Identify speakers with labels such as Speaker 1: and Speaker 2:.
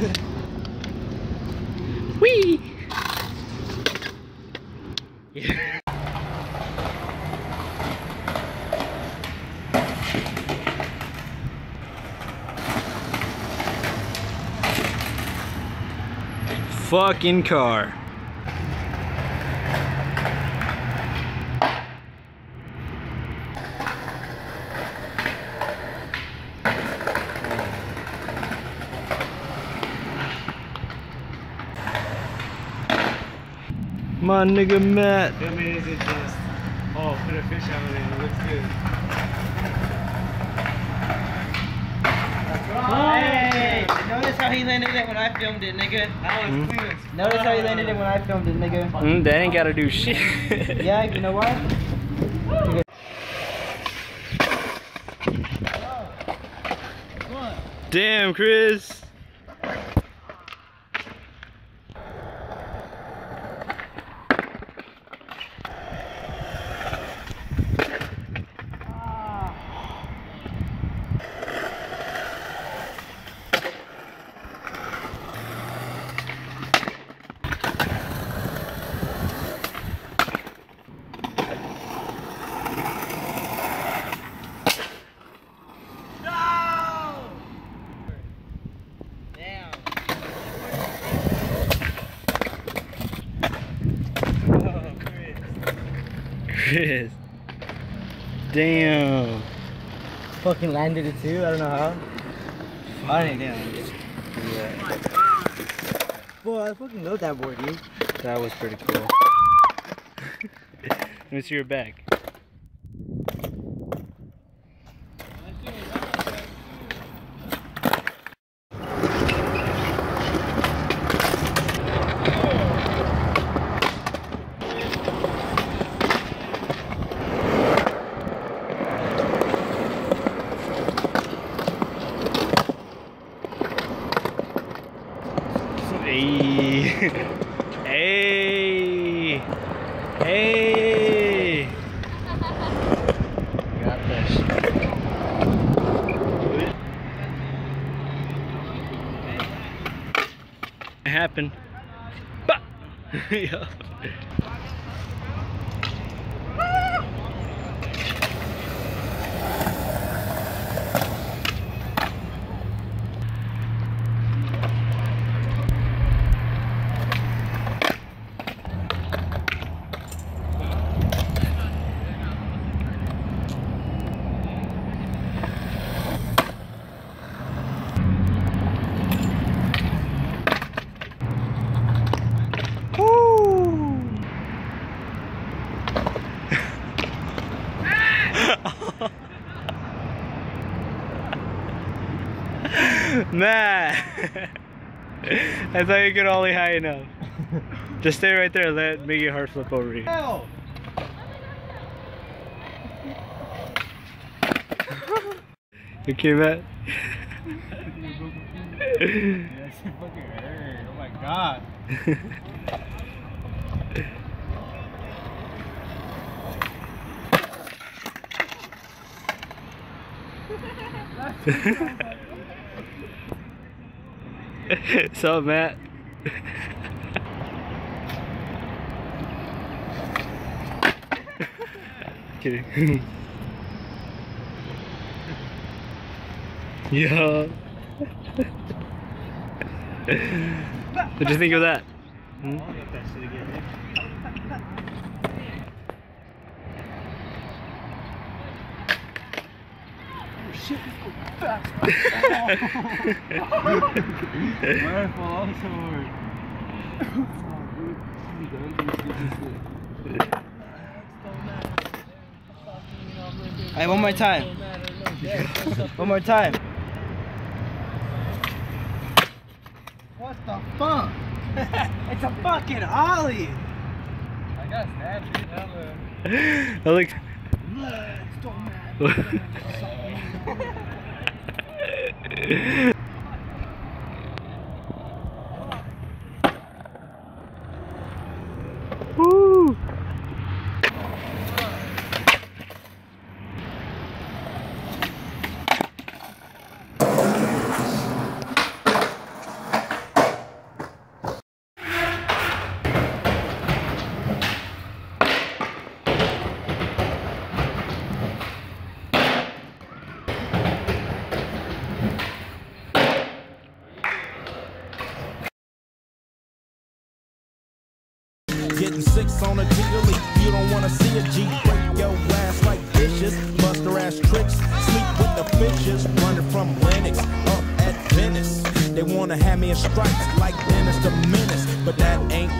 Speaker 1: Whee! Fucking car. My nigga Matt.
Speaker 2: I mean, is it just, oh, put a fish out in it, it looks good.
Speaker 3: Hey, notice how he landed it when I filmed it, nigga.
Speaker 2: That was
Speaker 1: Hmm?
Speaker 3: Notice how he landed it when I filmed it, nigga.
Speaker 1: Mm, that ain't gotta do shit.
Speaker 3: Yeah, you know what?
Speaker 1: Damn, Chris.
Speaker 3: Damn.
Speaker 2: Oh, Chris.
Speaker 1: Chris. Damn.
Speaker 3: Fucking landed it too, I don't know how. I didn't land it. Boy, I fucking love that board, dude.
Speaker 1: That was pretty cool. Let me see your back. Hey. Hey. Hey. Got this. It happened. Bah! yeah. Matt! I thought you could only high enough. Just stay right there, let make your heart flip over you.
Speaker 2: Hell!
Speaker 1: Okay, Matt?
Speaker 2: That shit fucking hurt. Oh my god.
Speaker 1: so, Matt? Kidding. yeah. What'd you think of that? Hmm?
Speaker 2: I'll get that shit again, man. Why I fall off so hard?
Speaker 3: Hey, one more time. One more time. What the fuck? it's a fucking ollie.
Speaker 2: I got stabbed, dude. Hella.
Speaker 1: I like. Woo! すごい。
Speaker 4: Getting six on a delete. You don't wanna see a G break your ass like dishes, bust her ass tricks, sleep with the fishes, running from Lennox up at Venice. They wanna have me in stripes like Dennis the Menace, but that ain't